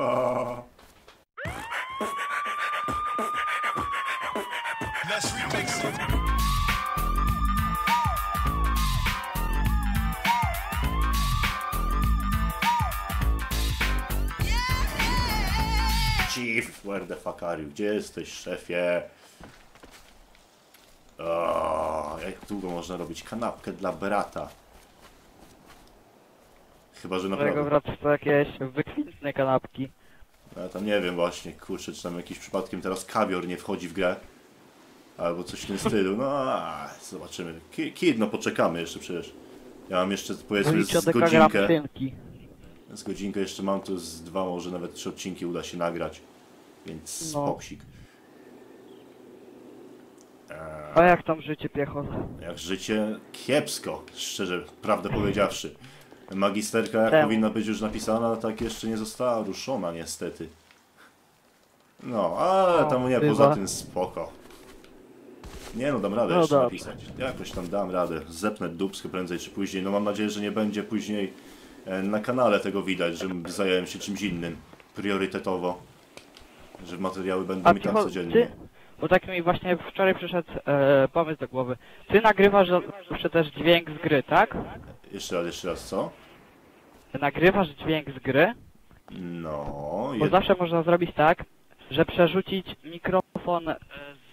Pa. Let's remix it. Chief, where the fuck are you? Gdzie jesteś, szefie? O, jak długo można robić kanapkę dla brata? Chyba, że naprawdę... to jakieś wykwintne kanapki. Ja tam nie wiem właśnie, kurczę, czy tam jakiś przypadkiem teraz kawior nie wchodzi w grę. Albo coś w tym stylu. No, a, zobaczymy. Ki- Kid, no poczekamy jeszcze przecież. Ja mam jeszcze powiedzmy z Policzone gram godzinkę. Z godzinkę jeszcze mam tu z dwa, może nawet trzy odcinki uda się nagrać. Więc No. spoksik. A jak tam życie piechot? Jak życie kiepsko, szczerze, prawdę powiedziawszy. Magisterka jak powinna być już napisana, tak jeszcze nie została ruszona niestety. No, ale O, tam nie, bywa. poza tym spoko. Nie no, dam radę No jeszcze dobrze. napisać. Jakoś tam dam radę. Zepnę dubsko prędzej czy później. No mam nadzieję, że nie będzie później e, na kanale tego widać, że zająłem się czymś innym. Priorytetowo. Że materiały będą mi tam codziennie. ty? Bo tak mi właśnie wczoraj przyszedł e, pomysł do głowy. Ty nagrywasz zawsze też dźwięk z gry, tak? Jeszcze raz, jeszcze raz, co? Ty nagrywasz dźwięk z gry, No, bo jed... zawsze można zrobić tak, że przerzucić mikrofon e,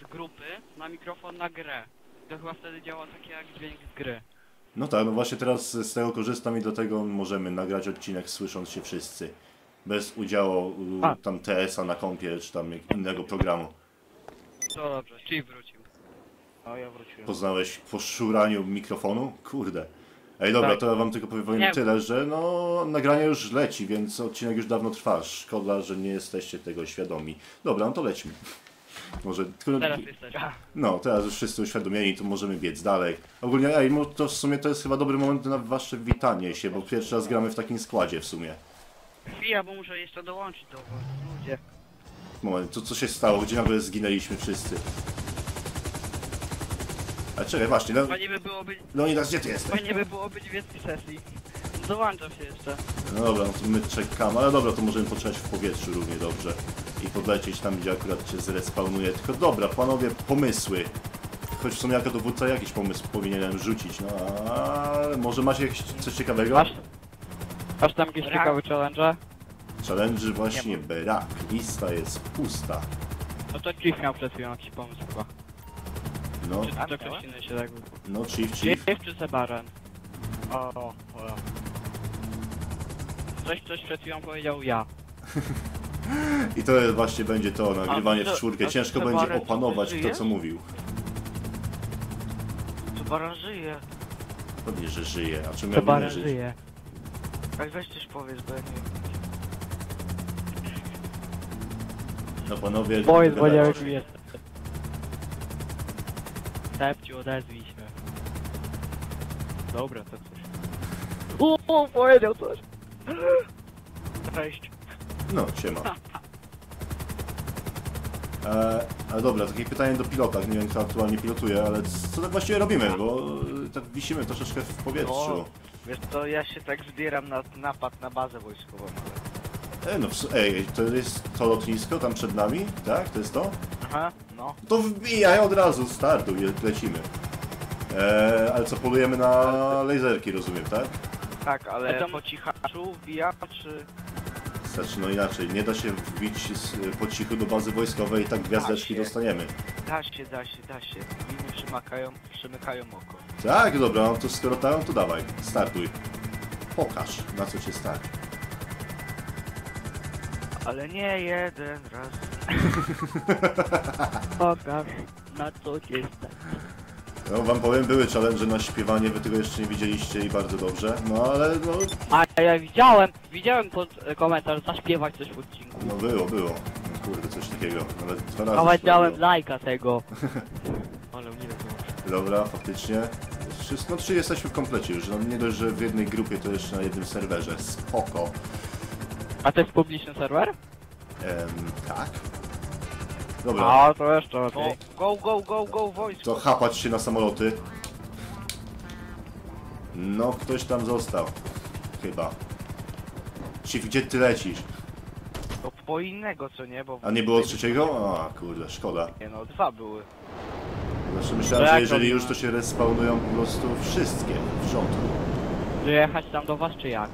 z grupy na mikrofon na grę. To chyba wtedy działa takie jak dźwięk z gry. No tak, no właśnie teraz z tego korzystam i dlatego możemy nagrać odcinek słysząc się wszyscy. Bez udziału A. tam TS-a na kompie czy tam jak- innego programu. To dobrze, czyli wrócił. O, ja wróciłem. Poznałeś po szuraniu mikrofonu? Kurde. Ej dobra, Tak. to ja wam tylko powiem Nie. tyle, że no nagranie już leci, więc odcinek już dawno trwa. Szkoda, że nie jesteście tego świadomi. Dobra, no to lećmy. Może tylko, Teraz jesteś. No, teraz już wszyscy uświadomieni, to możemy biec dalej. Ogólnie, ej, to w sumie to jest chyba dobry moment na wasze witanie się, bo pierwszy raz gramy w takim składzie w sumie. Chwila, bo muszę jeszcze dołączyć do was, ludzie. Moment, to co się stało? Gdzie nagle zginęliśmy wszyscy? Ale czekaj, właśnie, no, Fajnie by było być, Leonidas, gdzie ty jesteś? fajnie by było być w więcej sesji. Dołączam się jeszcze. No dobra, no to my czekamy, ale dobra, to możemy poczekać w powietrzu równie dobrze. I podlecieć tam, gdzie akurat się zrespawnuje. Tylko dobra, panowie, pomysły. Choć w sumie jako dowódca jakiś pomysł powinienem rzucić, no ale może macie jakieś coś ciekawego? Masz? Masz tam jakieś ciekawe challenge? Challenge właśnie brak. Lista jest pusta. No to Chief miał przed chwilą jakiś pomysł chyba. No, Czy to ktoś inny się tak no, chief, chief. Chief czy Sebaran? O, o, o. Coś, coś przed chwilą powiedział ja. I to właśnie będzie to, nagrywanie w czwórkę. a Ciężko będzie opanować żyje? to, co mówił. To baran żyje. Pewnie, że żyje, a czym miałby Sebaran nie żyć? żyje. Ej, weź coś powiedz, bo ja nie wiem. No panowie, Boję, dogadajcie bo nie się. wiem. Sepciu, odezwij się. Dobra, to coś. O, powiedział coś. Cześć. No, siema. E, ale dobra, takie pytanie do pilota. Nie wiem, kto aktualnie pilotuje, ale co tak właściwie robimy, bo e, tak wisimy troszeczkę w powietrzu. O. Wiesz co, ja się tak zbieram na napad na bazę wojskową, ale... E, no, w ej, to jest to lotnisko tam przed nami, tak? To jest to? Aha, no. To wbijaj od razu, startuj, lecimy. E, ale co, polujemy na laserki, rozumiem, tak? Tak, ale tam- po cichaczu wbijam, czy... Znaczy, no inaczej, nie da się wbić z, po cichu do bazy wojskowej i tak gwiazdeczki się. dostaniemy. Da się, da się, da się. Liny przymakają, przymykają oko. Tak, dobra, no to skoro tak, to dawaj, startuj. Pokaż, na co cię stać. Ale nie jeden raz. Pokaż, na co cię stać. No wam powiem, były challenge na śpiewanie, wy tego jeszcze nie widzieliście i bardzo dobrze. No ale no, A ja widziałem, widziałem pod e, komentarz zaśpiewać coś w odcinku. no było, było. No, kurde, coś takiego. Nawet dwa razy. Nawet dałem lajka tego. Ale nie wiem Dobra, faktycznie. No trzy jesteśmy w komplecie już. No nie dość, że w jednej grupie, to jeszcze na jednym serwerze. Spoko. A to jest publiczny serwer? Em, tak. Dobra, A, to jeszcze lepiej. go, go, go, go, wojsko. to chapać się na samoloty. No, ktoś tam został. Chyba. Chief, gdzie ty lecisz? po innego, co nie? Bo A nie było trzeciego? A kurde, szkoda. Nie no, dwa były. Znaczy myślałem, że jeżeli to- już to się respawnują po prostu wszystkie w rządku. Czy jechać tam do was, czy jak?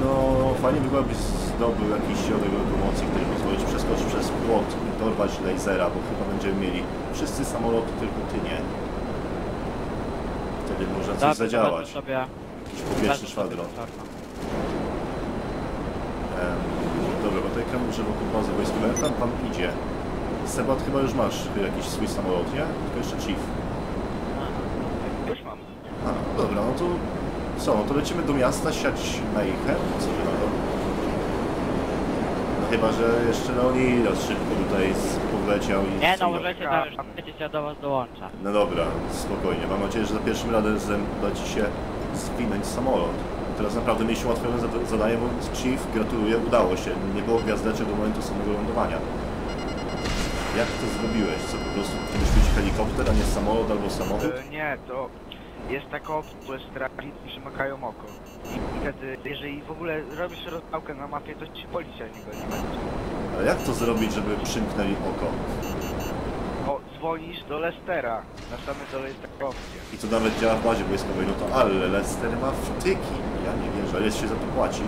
No, fajnie by było, jakbyś zdobył jakiś środek lokomocji, który pozwoli ci przeskoczyć przez płot dorwać lasera, bo chyba będziemy mieli wszyscy samoloty, tylko ty nie. Wtedy można coś Dobra, zadziałać. wezmę sobie... Jakiś powietrzny wezmę sobie szwadron. koncerna. Em, dobra, bo tutaj krążę wokół bazy wojskowej. Tam pan idzie? Sebat, chyba już masz jakiś swój samolot, nie? Tylko jeszcze Chief. Już mam. A, dobra, no to co, no to lecimy do miasta, siać na ich co wy na to? No chyba, że jeszcze Leonidas szybko tutaj poleciał i... Nie no, możecie tam już będziecie, ja do was dołączę. No dobra, spokojnie. Mam nadzieję, że za pierwszym razem uda Ci się zwinąć samolot. Teraz naprawdę mieliśmy łatwe zada- zadanie, bo Chief, gratuluję, udało się. Nie było gwiazdeczek do momentu samego lądowania. Jak to zrobiłeś? Co, po prostu mieć helikopter, a nie samolot albo samochód? E, nie, to jest taka opcja, że strażnicy przymykają oko. I, wtedy, jeżeli w ogóle robisz rozpałkę na mapie, to ci policja nie goni. Ale jak to zrobić, żeby przymknęli oko? O, dzwonisz do Lestera. Na samym dole jest taka opcja. I to nawet działa w bazie wojskowej, no to ale Lester ma wtyki. Ja nie wierzę, ale się za to płaci.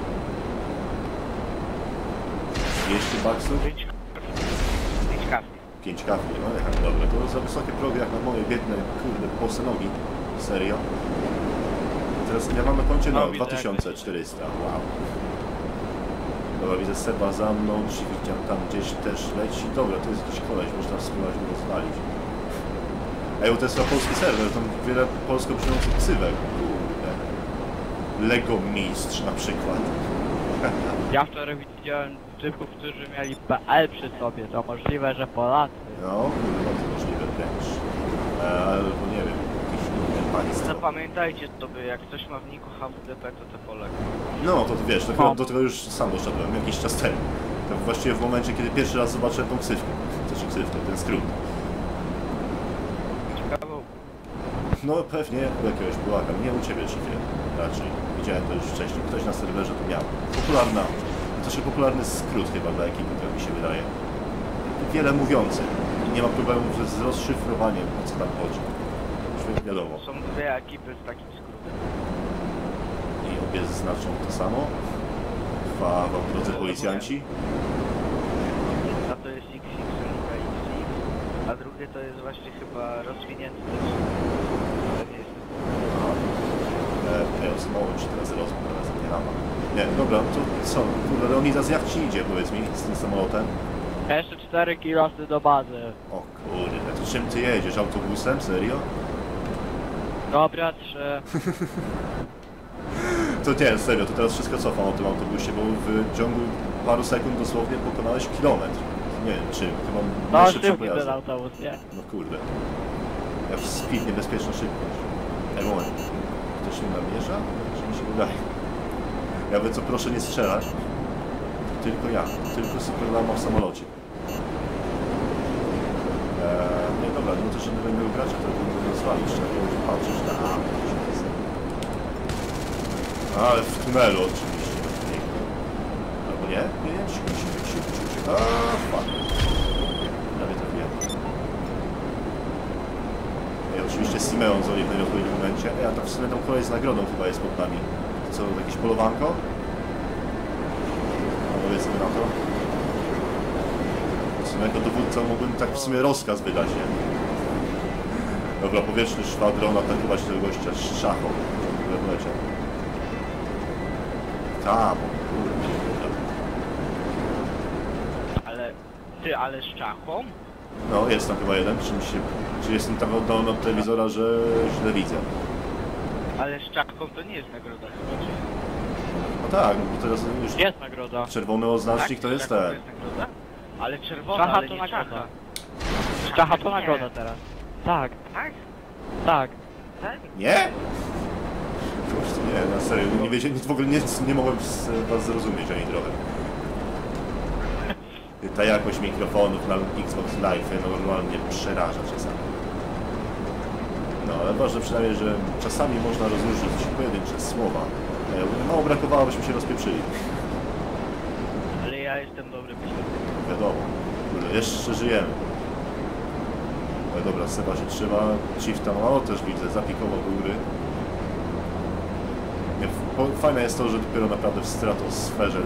200 baksów? 5 5 kasy. 5 kafli, no jechać, dobra, to za wysokie progi jak na moje biedne, kurde, bose nogi. Serio? Teraz ja mam na koncie No, no, widzę, 2400, wow. Dobra, widzę Seba za mną, czy tam gdzieś też leci. Dobra, to jest jakiś koleś, można spróbować go rozwalić. Ej, to jest chyba polski serwer, tam wiele polsko brzmiących ksywek, kurde. Lego Mistrz na przykład. Ja wczoraj widziałem typów, którzy mieli PL przy sobie, to możliwe, że Polacy. No, bardzo możliwe wręcz. E, albo nie wiem, jakiś inny państwo. Zapamiętajcie sobie, jak ktoś ma w niku HWDP, to te Polek. No, to wiesz, to O. chyba do tego już sam doszedłem jakiś czas temu. To właściwie w momencie, kiedy pierwszy raz zobaczyłem tą ksywkę. Znaczy ksywkę, ten skrót. Ciekawą. No pewnie u jakiegoś Polaka, nie u ciebie, szefie. Raczej. Widziałem to już wcześniej. Ktoś na serwerze to miał. Popularna, to się popularny skrót chyba dla ekipy, tak mi się wydaje. Wiele mówiący. Nie ma problemu z rozszyfrowaniem, o co tam chodzi. Wiadomo. Są dwie ekipy z takim skrótem. I obie znaczą to samo. Chwała wam, drodzy policjanci. A to jest XX, a XX, a drugie to jest właśnie chyba rozwinięty też. Nie jest. E, osmowałem się teraz rozmów, teraz nie rama. Nie, dobra, to co? Kurde, Leonidas, jak ci idzie, powiedz mi, z tym samolotem? Jeszcze 4 kilosy do bazy. O kurde, to czym ty jedziesz? Autobusem? Serio? Dobra, 3. To nie, serio, to teraz wszystko cofam o tym autobusie, bo w ciągu paru sekund dosłownie pokonałeś kilometr. Nie wiem czym, chyba No, najszybszym szybki ten autobus, nie? No kurde. Ja w speed, niebezpieczna szybkość. Ej, moment. Ktoś mnie namierza? Czy mi się wydaje? Ja by co, proszę nie strzelać. Tylko ja. Tylko Superlama w samolocie. Eee, nie, dobra, no to żadnego innego gracza, który mógłby rozwalić. Trzeba było patrzeć na... Ale w tunelu oczywiście. Albo nie? Nie, nie, cicho, cicho, cicho, cicho. A, fuck. Prawie trafiłem. I oczywiście Simeon dzwoni w nieodpowiednim momencie. Ej, a to w sumie tam kolej z nagrodą chyba jest pod nami. Co, jakieś polowanko? A powiedzmy na to. Sumie jako dowódca mógłbym tak w sumie rozkaz wydać, nie? Dobra, powietrzny szwadron atakować tego gościa z szachą. W ogóle wleciał. Tam, kurde. Ale ty, ale z czachą? No, jest tam chyba jeden. Czy, mi się, czy jestem tak oddalony od telewizora, że źle widzę? Ale z czachą to nie jest nagroda chyba, czy? No tak, no bo teraz już Jest nagroda. czerwony oznacznik to z jest czachą ten. jest nagroda? Ale czerwona, Czacha ale to nie nagroda. czacha. Czacha to nie. nagroda teraz. Tak, Tak? tak. Tak? Nie? Po prostu nie, na serio, nie wiedziałem, w ogóle nie, nie mogłem z, was zrozumieć ani trochę. Ta jakość mikrofonów na Xbox Live normalnie przeraża czasami. No, ale ważne przynajmniej, że czasami można rozróżnić pojedyncze słowa. E, Mało brakowało, byśmy się rozpieprzyli. Ale ja jestem dobry myślę. Wiadomo. Kurde, jeszcze żyjemy. Ale dobra, Seba się trzyma. Chief tam, o też widzę, zapikował góry. Nie, Fajne jest to, że dopiero naprawdę w stratosferze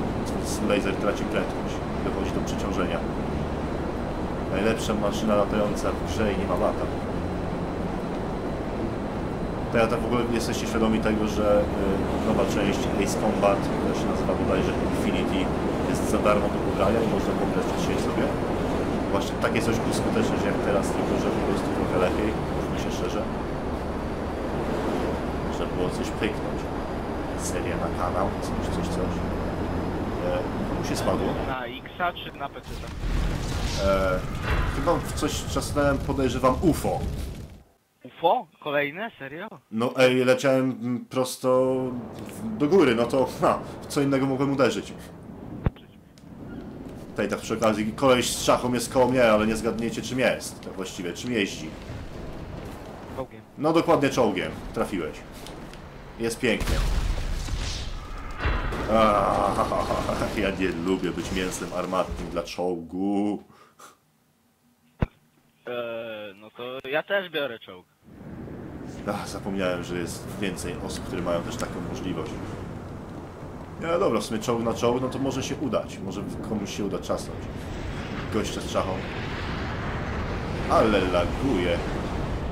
laser traci prędkość. Dochodzi do przeciążenia. Najlepsza maszyna latająca w grze i nie ma lata. To ja tak w ogóle jesteście świadomi tego, że y, nowa część Ace Combat, która się nazywa bodajże Infinity, jest za darmo do pobrania i można pobrać dzisiaj sobie. Właśnie takie coś uskuteczne jak teraz, tylko że po prostu trochę lepiej, mówmy się szczerze. Żeby było coś pyknąć. Seria na kanał, coś, coś, coś. E, komu się spadło? Na X-a czy na PC? E, chyba w coś czasem podejrzewam UFO. UFO? Kolejne? Serio? No ej, leciałem prosto do góry, no to ha, w co innego mogłem uderzyć. Tutaj tak przy okazji, koleś z szachą jest koło mnie, ale nie zgadniecie czym jest. Tak właściwie, czym jeździ. Czołgiem. No dokładnie czołgiem, trafiłeś. Jest pięknie. Aaaa, ja nie lubię być mięsem armatnym dla czołgu. Eee, no to ja też biorę czołg. Ach, zapomniałem, że jest więcej osób, które mają też taką możliwość. No dobra, w sumie czołg na czołg, no to może się udać. Może komuś się uda czasnąć. Gościa z czachą. Ale laguje.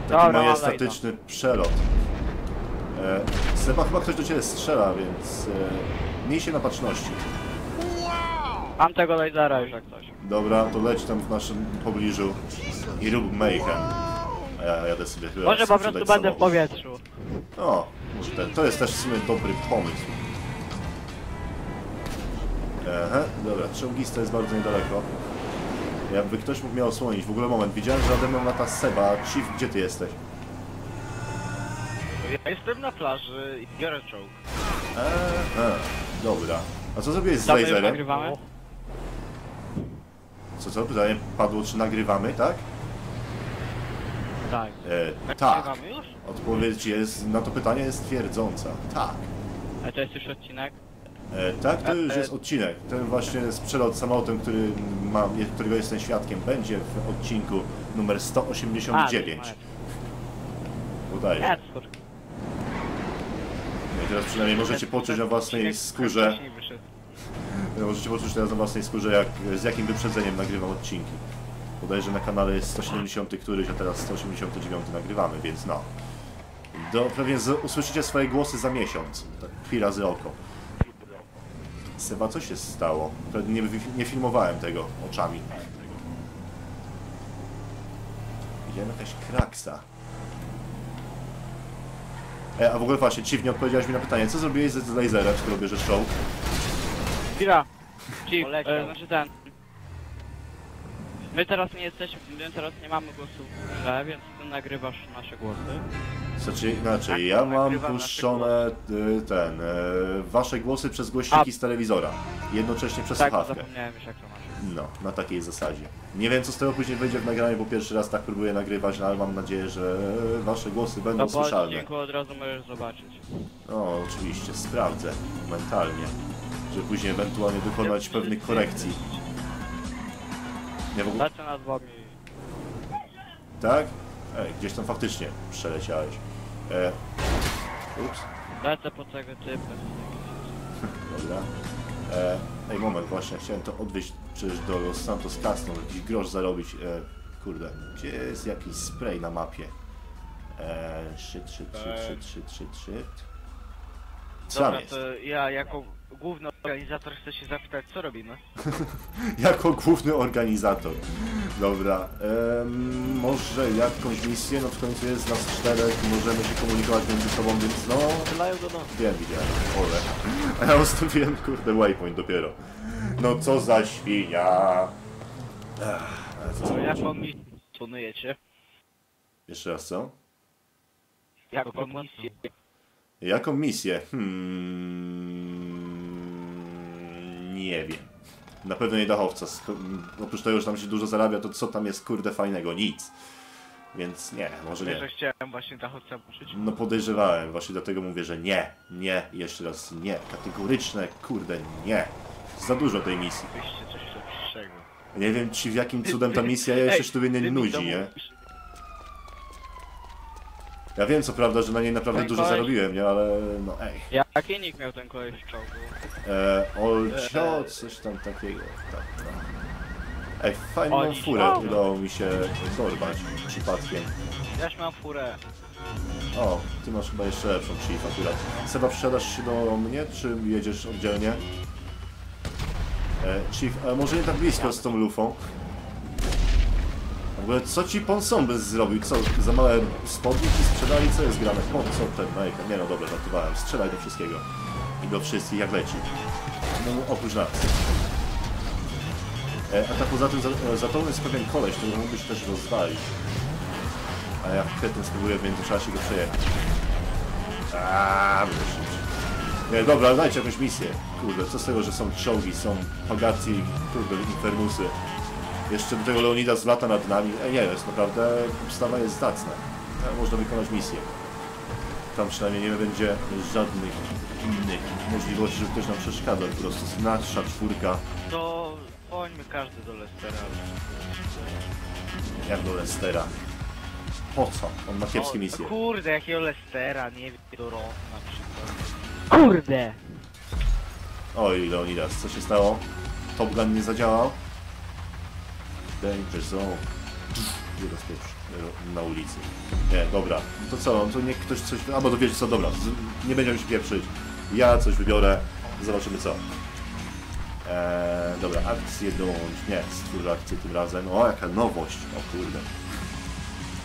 Taki Dobra, majestatyczny przelot. E, Seba, chyba ktoś do Ciebie strzela, więc e, miej się na baczności. Mam tego lasera już jak coś. Dobra, to leć tam w naszym pobliżu i rób mayhem. A ja jadę sobie chyba Może po prostu będę w powietrzu. O, może te, to jest też w sumie dobry pomysł. Aha, dobra, czołgista jest bardzo niedaleko. Jakby ktoś mógł mnie osłonić. W ogóle moment, widziałem, że ode mną lata Seba. Chief, gdzie ty jesteś? Ja jestem na plaży i biorę czołg. Eee, dobra. A co zrobiłeś z już laserem? nagrywamy? Co, co? Pytanie padło, czy nagrywamy, tak? Tak. E, tak. Nagrywamy już? Odpowiedź jest, na to pytanie jest twierdząca. Tak. A to jest już odcinek? E, tak, to już E, jest odcinek. Ten właśnie z przelot samolotem, który mam, którego jestem świadkiem, będzie w odcinku numer 189. Udaje. No i teraz przynajmniej możecie poczuć na własnej skórze, wyszedł. możecie poczuć teraz na własnej skórze, jak, z jakim wyprzedzeniem nagrywam odcinki. Bodajże na kanale jest 170 któryś, a teraz 189 nagrywamy, więc no. Do, pewnie z, usłyszycie swoje głosy za miesiąc. Tak, pi razy oko. Seba, co się stało? Nie, nie filmowałem tego oczami. Widziałem jakaś kraksa. E, a w ogóle właśnie, Chief, nie odpowiedziałeś mi na pytanie, co zrobiłeś z, z laserem, skoro bierzesz czołg? Chwila. Chief, Poleciał. e, znaczy ten. My teraz nie jesteśmy, my teraz nie mamy głosu w grze, więc ty nagrywasz nasze głosy. Znaczy, inaczej, Tak, ja mam puszczone y, ten, y, wasze głosy przez głośniki z telewizora. Jednocześnie przez Tak, słuchawkę. zapomniałem już jak to masz. No, na takiej zasadzie. Nie wiem co z tego później wyjdzie w nagraniu, bo pierwszy raz tak próbuję nagrywać, no ale mam nadzieję, że wasze głosy będą po słyszalne. odcinku od razu możesz zobaczyć. No, oczywiście, sprawdzę mentalnie, żeby później ewentualnie dokonać pewnych korekcji. Nie w ogóle... Lecę nad wami. Tak? Ej, gdzieś tam faktycznie przeleciałeś. E... Ups. Lecę po tego typu. Dobra. E, ej, moment, właśnie chciałem to odwieźć przecież do Los Santos Custom, jakiś grosz zarobić. E, kurde, gdzie jest jakiś spray na mapie? E, shit, shit, shit, shit, shit, shit, shit. Co tam Dobra, jest? to ja jako główny organizator chcę się zapytać, co robimy? Jako główny organizator. Dobra, em, może jakąś misję, no w końcu jest nas czterech, możemy się komunikować między sobą, więc no... Strzelają do nas. Wiem, widziałem, ole. A ja ustawiłem, kurde, waypoint dopiero. No co za świnia. Ech, co To za jaką misję planujecie? Jeszcze raz co? Jaką misję? Jaką misję? Hmm, nie wiem. Na pewno nie dachowca. Oprócz tego, że tam się dużo zarabia, to co tam jest kurde fajnego? Nic. Więc nie, może nie. chciałem właśnie dachowca puszyć. No podejrzewałem, właśnie dlatego mówię, że nie, nie, jeszcze raz nie. Kategoryczne, kurde, nie. Za dużo tej misji. Wyście coś lepszego. Nie wiem, czy w jakim cudem ta misja ja się tu nie ty mi nudzi, nie? mówisz. Ja wiem co prawda, że na niej naprawdę Ej, dużo koleś. zarobiłem, nie? Ale no ej. Jaki nick miał ten koleś w czołgu? E, Olcio, coś tam takiego. Tak, no. Ej, fajną Oli- furę o. udało mi się dorwać przypadkiem. Jaś mam furę. O, ty masz chyba jeszcze lepszą chief akurat. Seba, wsiadasz się do mnie, czy jedziesz oddzielnie? E, chief, a może nie tak blisko z tą lufą? Ogóle co ci Ponsomby zrobił? Co, za małe spodnie ci sprzedali? Co jest grane? Po co ten Majka? Nie no dobra, żartowałem. Strzelaj do wszystkiego. I do wszystkich jak leci. No oprócz nas. E, a tak poza tym za, e, za tobą jest pewien koleś, który mógłbyś też rozwalić. A ja kretyn spróbuję w międzyczasie go przejechać. Aaaa, Nie, dobra, ale dajcie jakąś misję. Kurde, co z tego, że są czołgi, są pagaci, kurde, infernusy. Jeszcze do tego Leonidas lata nad nami. E, nie, jest naprawdę, ustawa jest zacna. E, można wykonać misję. Tam przynajmniej nie będzie żadnych innych możliwości, żeby ktoś nam przeszkadzał. Po prostu nasza czwórka, To pońmy każdy do Lestera. jak do Lestera. Po co? On ma kiepskie misje. Kurde, jakiego Lestera, nie wiem, do Ron na przykład. Kurde! Oj, Leonidas, co się stało? Top Gun nie zadziałał? Danger Zone. Nie rozpieprz na ulicy. Nie, dobra. No to co? To niech ktoś coś... A, bo to wiecie co, dobra. Nie będziemy się pieprzyć. Ja coś wybiorę. Zobaczymy co. Eee, dobra, akcję dołącz. Nie, stwórz akcję tym razem. O, jaka nowość. O kurde.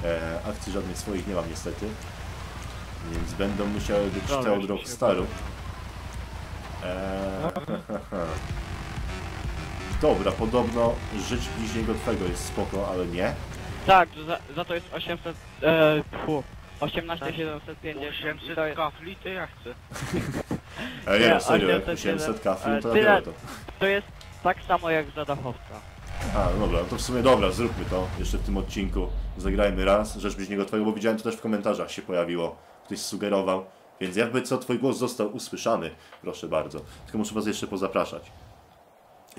Eee, akcji żadnych swoich nie mam niestety. Więc będą musiały być te od Rockstaru. Eee, Dobra, podobno żyć bliźniego twego jest spoko, ale nie. Tak, za, za to jest 800... E, fu, 18750. 800 To jest, kafli, to ja chcę. E, nie, Nie, no serio, jak 807, 800 kafli, ale to ja tyle- biorę to. to jest tak samo jak za dachowca. A, no dobra, to w sumie dobra, zróbmy to jeszcze w tym odcinku. Zagrajmy raz, rzecz bliźniego twojego, bo widziałem to też w komentarzach się pojawiło. Ktoś sugerował. Więc jakby co, twój głos został usłyszany, proszę bardzo. Tylko muszę was jeszcze pozapraszać.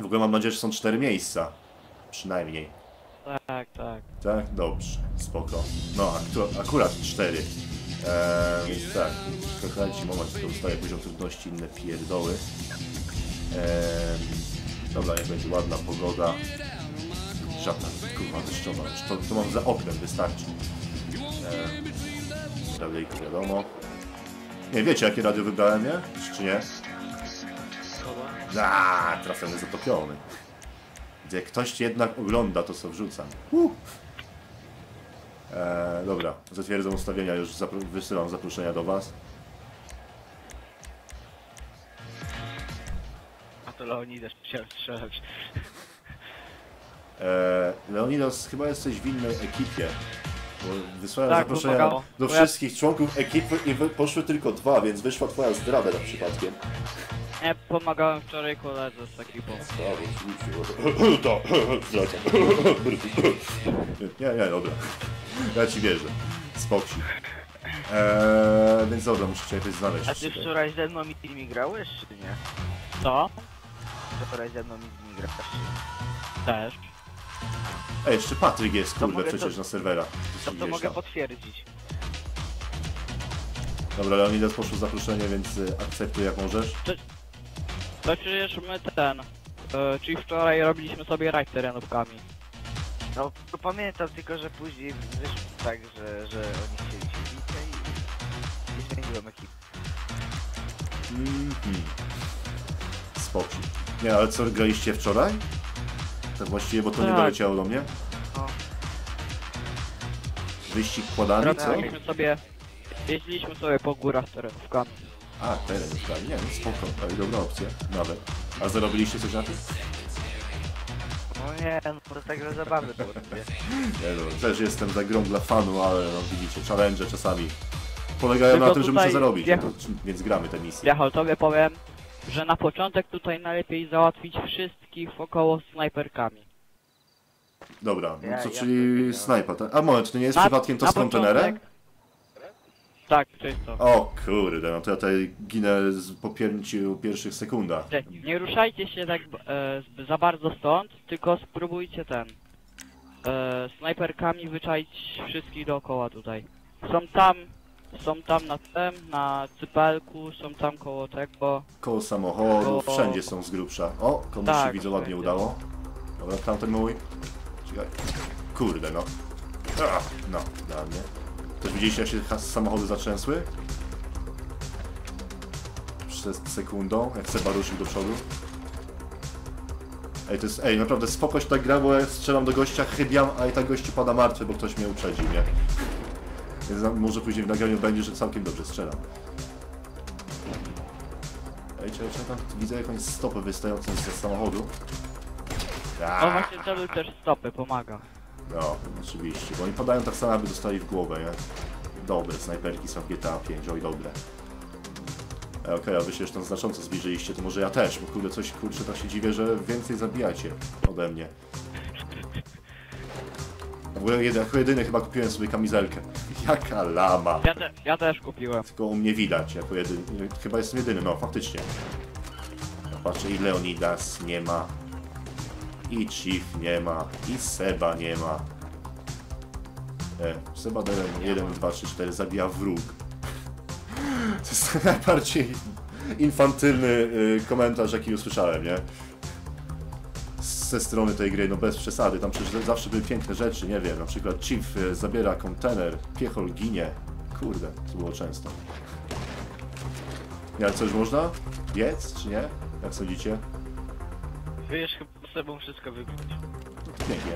I w ogóle mam nadzieję, że są cztery miejsca. Przynajmniej. Tak, tak. Tak? Dobrze, spoko. No, aktu- akurat cztery. Eee, więc tak, czekajcie moment, tylko ustawię poziom trudności, inne pierdoły. Eee, dobra, jak będzie ładna pogoda. Żadna, kurwa, deszczowa, to, to mam za oknem, wystarczy. Eee, radyjko wiadomo. Nie, wiecie jakie radio wybrałem, nie? Czy nie? Aaa, trafiony zatopiony. Gdzie ktoś jednak ogląda to, co wrzucam. Uh. Eee, dobra, zatwierdzam ustawienia, już zapro- wysyłam zaproszenia do Was. A to Leonidas chciał strzelać. Eee, Leonidas, chyba jesteś w innej ekipie. Bo wysłałem Tak, zaproszenia pomagało. do wszystkich członków ekipy i poszły tylko dwa, więc wyszła Twoja zdrada na przypadkiem. Nie, pomagałem wczoraj koledze z ekipą. Tak, oczywiście. To, zdradzam. Nie, nie, dobra. Ja Ci wierzę. Spoksi. Eee, więc dobra, muszę Cię jakoś znaleźć. A ty wczoraj ze mną i mi grałeś, czy nie? Co? Wczoraj ze mną i mi grałeś? Też. Ej, jeszcze Patryk jest, To kurde, mogę przecież to- na serwera. To, to Gdzieś mogę tam. potwierdzić. Dobra, Leonidas poszło zaproszenie, więc y, akceptuj jak możesz. To przecież my ten... E, czyli wczoraj robiliśmy sobie rajd terenówkami. No, to pamiętam tylko, że później wyszło tak, że, że oni chcieli się bić i, i zmieniłem ekipę. Mhm. Spoki. Nie, ale co, graliście wczoraj? Tak właściwie, bo to nie Tak. doleciało do mnie. No. Wyścig kładany, co? Robiliśmy sobie... Jeździliśmy sobie po górach terenówkami. A, teren już grali. Nie, no spoko, ale dobra opcja, nawet. A zarobiliście coś na tym? No nie, no to tak dla zabawy było sobie. Nie no, też jestem za grą dla fanu, ale no widzicie, challenge czasami polegają Tylko na tym, że muszę zarobić, no to, więc gramy tę misję. Jachol, tobie powiem, że na początek tutaj najlepiej załatwić wszystkich wokoło snajperkami. Dobra, no Ja- co, ja czyli to snajpa, tak? A moment, to nie jest Na- przypadkiem to na z kontenerem? początek- Tak, czysto. O kurde, no to ja tutaj ginę z, po pięciu pierwszych sekundach. Nie, nie ruszajcie się tak e, za bardzo stąd, tylko spróbujcie ten. E, snajperkami wyczaić wszystkich dookoła tutaj. Są tam, są tam na tym, na cypelku, są tam koło tego. Koło samochodu, Koło- wszędzie są z grubsza. O, komuś się Tak, widzę ładnie udało. Dobra, tamten mój. Czekaj. Kurde, no. Ach, no, dla mnie. Też widzieliście, jak się samochody zatrzęsły? Przed sekundą, jak Seba ruszył do przodu. Ej, to jest, ej, naprawdę spoko się tak gra, bo ja strzelam do gościa, chybiam, a i tak gości pada martwy, bo ktoś mnie uprzedził, nie? Więc może później w nagraniu będzie, że całkiem dobrze strzelam. Ej, czekaj, czekaj, tam widzę jakąś stopę wystającą z samochodu. No Aaa! właśnie celuj też stopy, pomaga. No, oczywiście, bo oni padają tak samo, aby dostali w głowę, nie? Dobre, snajperki są w GTA 5, oj dobre. E, Okej, a wy się już tam znacząco zbliżyliście, to może ja też, bo kurde, coś, kurczę, tak się dziwię, że więcej zabijacie ode mnie. W ogóle jedy, jako jedyny chyba kupiłem sobie kamizelkę. Jaka lama! Ja, te, ja też kupiłem. Tylko u mnie widać, jako jedyny, chyba jestem jedyny, no faktycznie. Ja patrzę i Leonidas nie ma, i Chief nie ma, i Seba nie ma. E, Seba 1, 1, 2, 3, 4 zabija wróg. To jest najbardziej infantylny y, komentarz, jaki usłyszałem, nie? Ze strony tej gry, no bez przesady, tam przecież zawsze były piękne rzeczy, nie wiem, na przykład Chief y, zabiera kontener, piechol ginie. Kurde, to było często. Nie, ale coś można? Biec, czy nie? Jak sądzicie? Wiesz, sobą wszystko wygrać. To pięknie.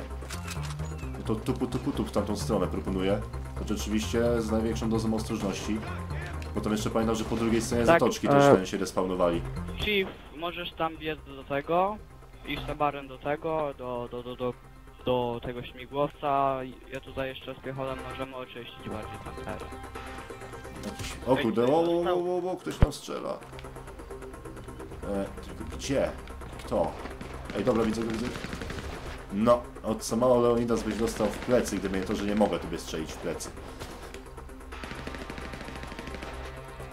No to tupu tupu tup w tamtą stronę proponuję. To rzeczywiście z największą dozą ostrożności. Potem jeszcze pamiętam, że po drugiej stronie Tak, zatoczki e- też ten się respawnowali. Chief, możesz tam biec do tego i Sebarem do tego, do, do, do, do, do tego śmigłowca. Ja tutaj jeszcze z piechotą możemy oczyścić bardziej tam teren. Jakiś... O kurde, o, o, o, o, o, ktoś tam strzela. E, tylko gdzie? Kto? Ej, dobra, widzę go, widzę. No, od mało Leonidas byś dostał w plecy, gdyby nie to, że nie mogę tobie strzelić w plecy.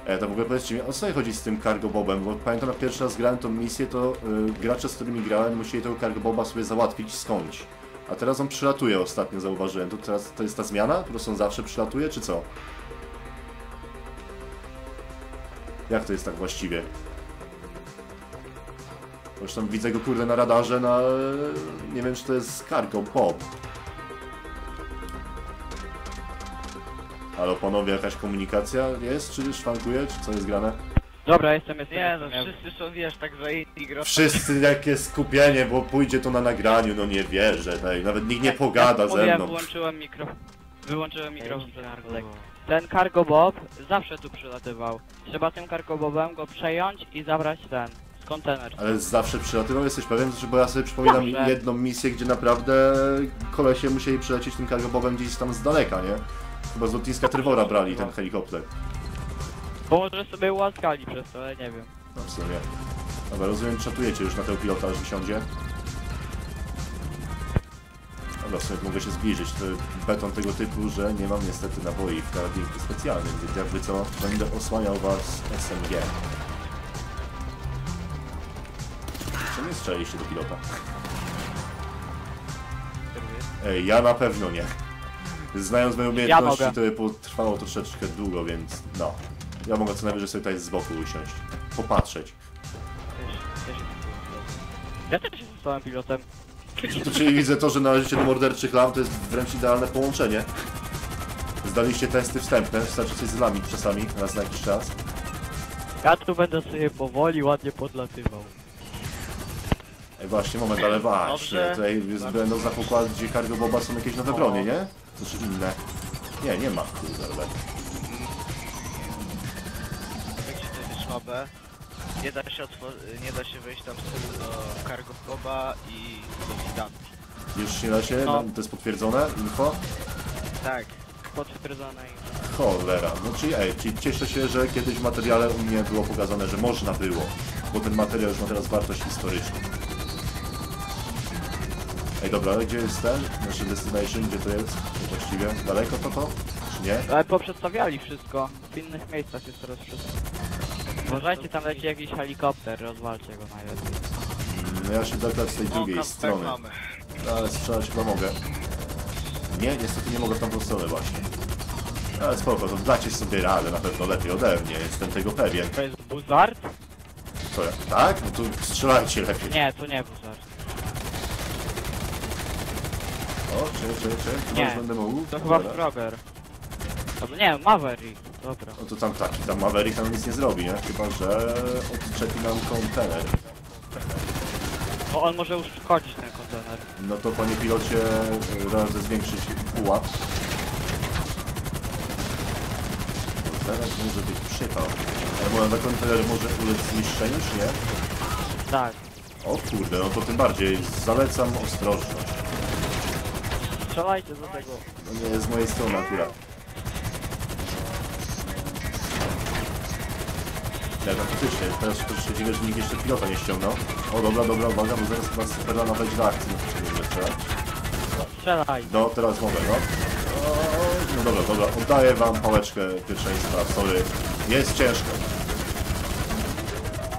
E, to w ogóle powiedzcie mi, o co chodzi z tym Cargo Bobem? Bo pamiętam, jak pierwszy raz grałem tą misję, to y, gracze, z którymi grałem, musieli tego Cargo Boba sobie załatwić skądś. A teraz on przylatuje ostatnio, zauważyłem. To teraz to jest ta zmiana? Po prostu on zawsze przylatuje, czy co? Jak to jest tak właściwie? Zresztą widzę go kurde na radarze na... Nie wiem czy to jest Cargo Bob. Halo panowie, jakaś komunikacja jest? Czy szwankuje? Czy co jest grane? Dobra, jestem, jestem. Nie no, jestem. wszyscy są, wiesz, tak zajęci grą. Wszyscy jakie skupienie, bo pójdzie to na nagraniu, no nie wierzę. Ej, nawet nikt nie pogada Jak ze mną. Wyłączyłem mikro... Wyłączyłem mikrofon ten Arkolek. Ten Cargo Bob zawsze tu przylatywał. Trzeba tym Cargo Bobem go przejąć i zabrać ten, kontener. Ale zawsze przylatywał, jesteś pewien? Bo ja sobie przypominam Zawsze. jedną misję, gdzie naprawdę kolesie musieli przylecieć tym cargobobem gdzieś tam z daleka, nie? Chyba z lotniska Trevora brali ten helikopter. Bo może sobie ułaskali przez to, ale nie wiem. No w sumie. Dobra, rozumiem, czatujecie już na tego pilota, aż wysiądzie. Dobra, w sumie mogę się zbliżyć. To beton tego typu, że nie mam niestety naboi w karabinku specjalnym, więc jakby co, będę osłaniał was SMG. Strzeliście do pilota? Ej, ja na pewno nie. Znając moje umiejętności, mogę. to by potrwało troszeczkę długo, więc no. Ja mogę co najwyżej sobie tutaj z boku usiąść. Popatrzeć. Ja też jestem stałym pilotem. To czyli widzę to, że należycie do morderczych lam, to jest wręcz idealne połączenie. Zdaliście testy wstępne, wystarczy coś zlamić czasami, raz na jakiś czas. Ja tu będę sobie powoli, ładnie podlatywał. Ej, właśnie, moment, ale właśnie, Dobrze. tutaj jest, będą na pokładzie Cargo Boba są jakieś nowe bronie, nie? Coś inne. Nie, nie ma, kurde, ale... Wiecie, to jest słabe. Nie da się nie da się wejść tam z tyłu do cargo boba i do widanki. Już nie da się, No. to jest potwierdzone, info? Tak. Potwierdzone i... Cholera, no czyli ej, czyli cieszę się, że kiedyś w materiale u mnie było pokazane, że można było, bo ten materiał już ma teraz wartość historyczną. Ej, dobra, ale gdzie jest ten? Nasze destination, gdzie to jest? To właściwie daleko to to? Czy Nie? Ale poprzedstawiali wszystko. W innych miejscach jest teraz wszystko. Uważajcie, tam leci jakiś helikopter, rozwalcie go najlepiej. No ja się zagrać z tej drugiej strony. No, ale strzelać chyba mogę. Nie, niestety nie mogę w tamtą stronę właśnie. Ale spoko, to dacie sobie radę na pewno lepiej ode mnie, jestem tego pewien. To jest buzard? Co ja? Tak? No to strzelajcie lepiej. Nie, to nie buzard. O, czy, czy, czy? Nie. Może będę mógł? To chyba Dobra. Frogger. Albo nie, Maverick. Dobra. No to tam taki, tam Maverick tam nic nie zrobi, nie? Chyba, że odczepi nam kontener. Bo on może uszkodzić ten kontener. No to panie pilocie razy zwiększyć pułap. Teraz może być przypał. Ale na kontener może ulec zniszczeniu, czy nie? Tak. O kurde, no to tym bardziej zalecam ostrożność. Strzelajcie do tego. No nie jest z mojej strony akurat. Ja tam faktycznie, teraz się troszkę dziwię, że nikt jeszcze pilota nie ściągnął. O dobra, dobra, uwaga, bo zaraz chyba Superlana wejdzie do akcji, no się nie strzelać. Strzelaj. No, teraz mogę, no. O, No dobra, dobra, oddaję wam pałeczkę pierwszeństwa, sorry. Jest ciężko.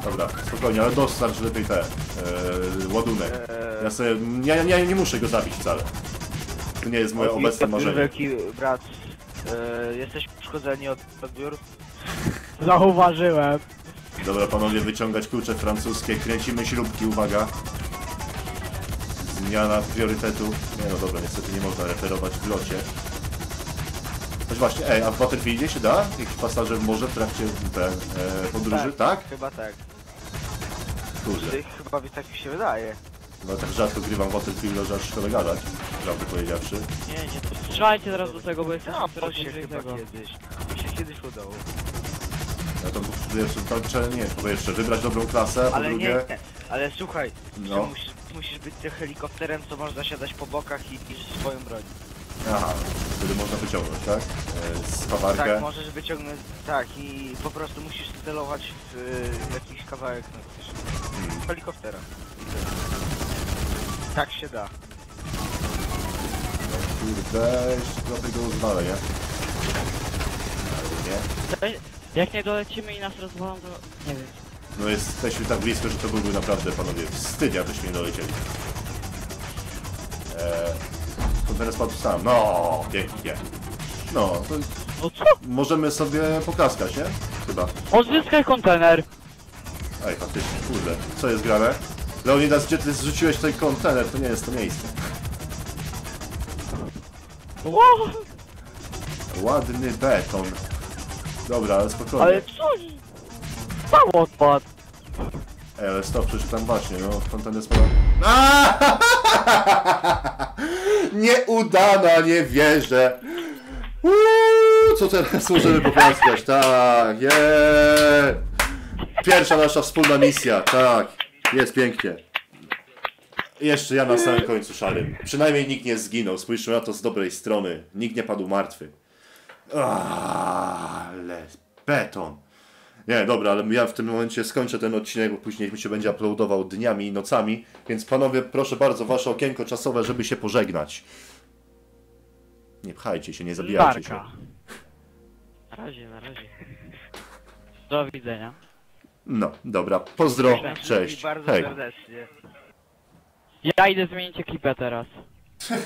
Dobra, spokojnie, ale dostarcz lepiej te, e, ładunek. Ja sobie, ja, ja, ja nie muszę go zabić wcale. To nie jest moje obecne marzenie. Wielki brat, e, jesteś uszkodzeni od odbiór? Zauważyłem. Dobra, panowie, wyciągać klucze francuskie, kręcimy śrubki, uwaga. Zmiana priorytetu. Nie no dobra, niestety nie można referować w locie. Choć właśnie, ej, a w Battlefieldzie się da? Jakiś pasażer może w trakcie ten, e, podróży, tak? Chyba tak. Kurde, chyba tak mi się wydaje. No tak rzadko grywam w Battlefield, że aż szkoda gadać, prawdę powiedziawszy. Nie, nie, to strzelajcie teraz do tego, bo jesteśmy No, coraz po się chyba tego. kiedyś. Mi się kiedyś udało. Ja to po to trzeba, nie, po pierwsze, wybrać dobrą klasę, a po Ale nie, drugie... nie, ale słuchaj, No. musisz, musisz być tym helikopterem, co można siadać po bokach i, i swoją broń. Aha, wtedy można wyciągnąć, tak? E, z kawarkę. Tak, możesz wyciągnąć, tak i po prostu musisz celować w y, jakiś kawałek no, wiesz, Hmm. helikoptera. Tak się da. Kurde, jeszcze trochę go uzwalę, nie? Ale nie. Jak nie dolecimy i nas rozwalą, to nie wiem. No jesteśmy tak blisko, że to byłby naprawdę, panowie, wstyd, jakbyśmy nie dolecieli. Eee, to teraz padł sam. No, pięknie. No, to No co? możemy sobie poklaskać, nie? Chyba. Odzyskaj kontener. Ej, faktycznie, kurde. Co jest grane? Leonidas, gdzie ty zrzuciłeś ten kontener? To nie jest to miejsce. Ło! Ładny beton. Dobra, ale spokojnie. Ale co? Sam odpadł. Ej, ale stop, przecież tam właśnie, no, kontener spada... Nieudana, nie wierzę. Uuu, co teraz możemy poklaskać? Tak, yeah. Pierwsza nasza wspólna misja, tak. Jest pięknie. Jeszcze ja na samym końcu szarym. Przynajmniej nikt nie zginął, spójrzmy na to z dobrej strony. Nikt nie padł martwy. Ale beton. Nie, dobra, ale ja w tym momencie skończę ten odcinek, bo później mi się będzie uploadował dniami i nocami. Więc panowie, proszę bardzo, wasze okienko czasowe, żeby się pożegnać. Nie pchajcie się, nie zabijajcie się. Barka. Na razie, na razie. Do widzenia. No, dobra, pozdro, cześć, bardzo hej. serdecznie. Ja idę zmienić ekipę teraz.